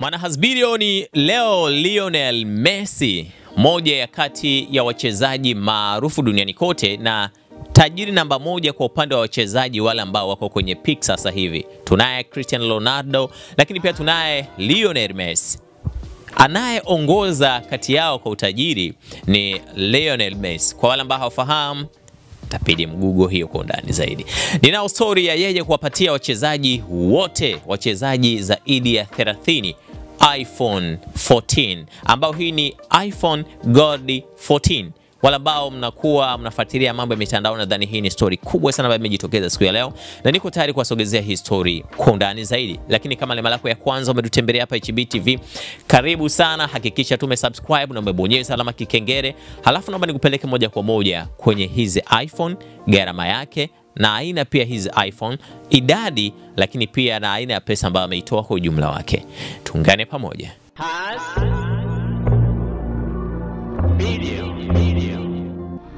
Mwanahasbilioni leo Lionel Messi, moja ya kati ya wachezaji maarufu duniani kote na tajiri namba moja kwa upande wa wachezaji wale ambao wako kwenye peak sasa hivi. Tunaye Cristiano Ronaldo, lakini pia tunaye Lionel Messi. Anayeongoza kati yao kwa utajiri ni Lionel Messi. Kwa wale ambao hawafahamu tapidi mgugo hiyo kwa undani zaidi. Ninao stori ya yeye kuwapatia wachezaji wote wachezaji zaidi ya 30 iPhone 14 ambao hii ni iPhone Gold 14. wala ambao mnakuwa mnafuatilia mambo ya mitandao, nadhani hii ni stori kubwa sana ambayo imejitokeza siku ya leo, na niko tayari kuwasogezea hii stori kwa undani zaidi. Lakini kama ni mara yako ya kwanza umetutembelea hapa HB TV, karibu sana. Hakikisha tume subscribe na umebonyeza alama kikengere, halafu naomba nikupeleke moja kwa moja kwenye hizi iPhone, gharama yake na aina pia hizi iPhone, idadi, lakini pia na aina ya pesa ambayo ameitoa kwa ujumla wake. Tuungane pamoja.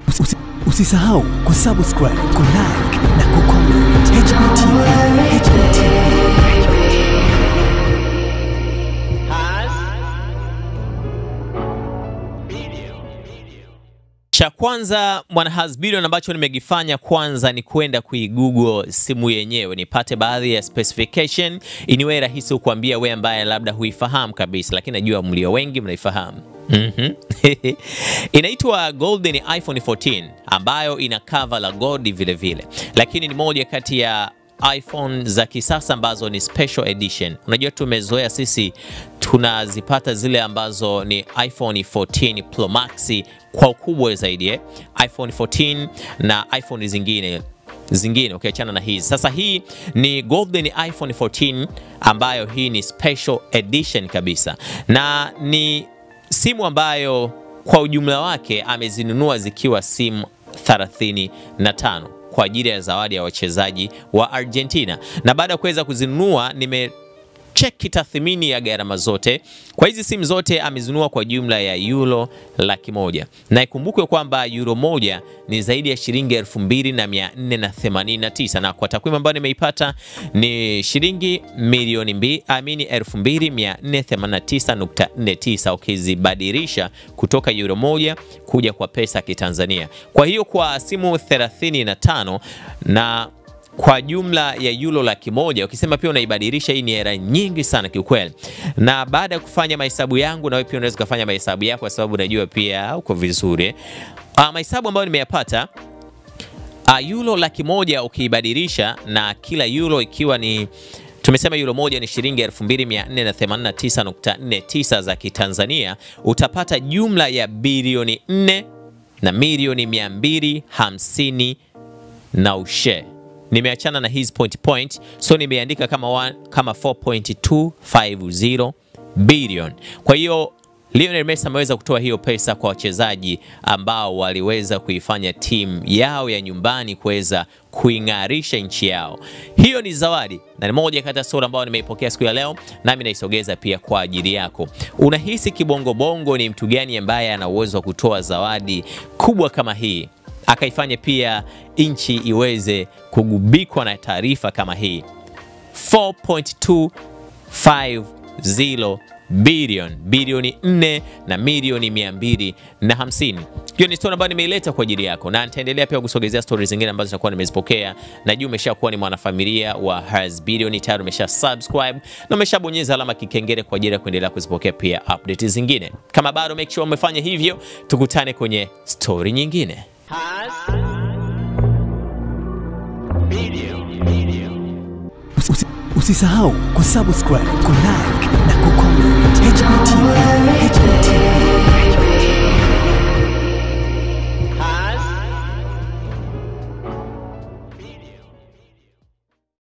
Usi- Usisahau kusubscribe, kulike na kucomment. HBTV, HBTV. Cha kwanza mwana Hasbillion ambacho nimekifanya kwanza ni kwenda kuigugo simu yenyewe nipate baadhi ya specification, iniwe rahisi kukuambia we ambaye labda huifahamu kabisa, lakini najua mlio wengi mnaifahamu. Mm -hmm. Inaitwa Golden iPhone 14 ambayo ina cover la gold vile vile, lakini ni moja kati ya iPhone za kisasa ambazo ni special edition. Unajua tumezoea sisi tunazipata zile ambazo ni iPhone 14 Pro Max kwa ukubwa zaidi eh? iPhone 14 na iPhone zingine zingine ukiachana okay, na hizi. Sasa hii ni Golden iPhone 14 ambayo hii ni special edition kabisa, na ni simu ambayo kwa ujumla wake amezinunua zikiwa simu 35 kwa ajili ya zawadi ya wachezaji wa Argentina, na baada ya kuweza kuzinunua nime cheki tathmini ya gharama zote. Kwa hizi simu zote amezinunua kwa jumla ya euro laki moja. Na ikumbukwe kwamba euro moja ni zaidi ya shilingi elfu mbili na kwa takwimu ambayo nimeipata ni shilingi milioni mbili amini elfu mbili mia nne themanini na tisa nukta nne tisa ukizibadilisha kutoka euro moja kuja kwa pesa ya Kitanzania. Kwa hiyo kwa simu 35 na kwa jumla ya yulo laki moja ukisema pia unaibadilisha, hii ni hela nyingi sana kiukweli. Na baada ya kufanya mahesabu yangu, na wewe pia unaweza kufanya mahesabu yako, kwa sababu najua pia uko vizuri. Uh, mahesabu ambayo nimeyapata uh, euro laki moja ukiibadilisha na kila euro ikiwa ni tumesema yulo moja ni shilingi 2489.49 za Kitanzania, utapata jumla ya bilioni 4 na milioni 250 na ushe nimeachana na his point point, so nimeandika kama one, kama 4.250 billion. Kwa hiyo Lionel Messi ameweza kutoa hiyo pesa kwa wachezaji ambao waliweza kuifanya timu yao ya nyumbani kuweza kuing'arisha nchi yao. Hiyo ni zawadi na ni moja kati ya sura ambayo nimeipokea siku ya leo, nami naisogeza pia kwa ajili yako. Unahisi kibongobongo ni mtu gani ambaye ana uwezo wa kutoa zawadi kubwa kama hii akaifanya pia nchi iweze kugubikwa na taarifa kama hii 4.250 bilioni bilioni 4 na milioni 250. Hiyo ni stori ambayo nimeileta kwa ajili yako, na nitaendelea pia kusogezea stories zingine ambazo zitakuwa nimezipokea. Najua umeshakuwa ni mwanafamilia wa Has Billion, tayari umesha subscribe na umeshabonyeza alama kikengele kwa ajili ya kuendelea kuzipokea pia update zingine. Kama bado, make sure umefanya hivyo, tukutane kwenye story nyingine. Usi- Usisahau kusubscribe, kulike na kucomment. HBTV, HBTV.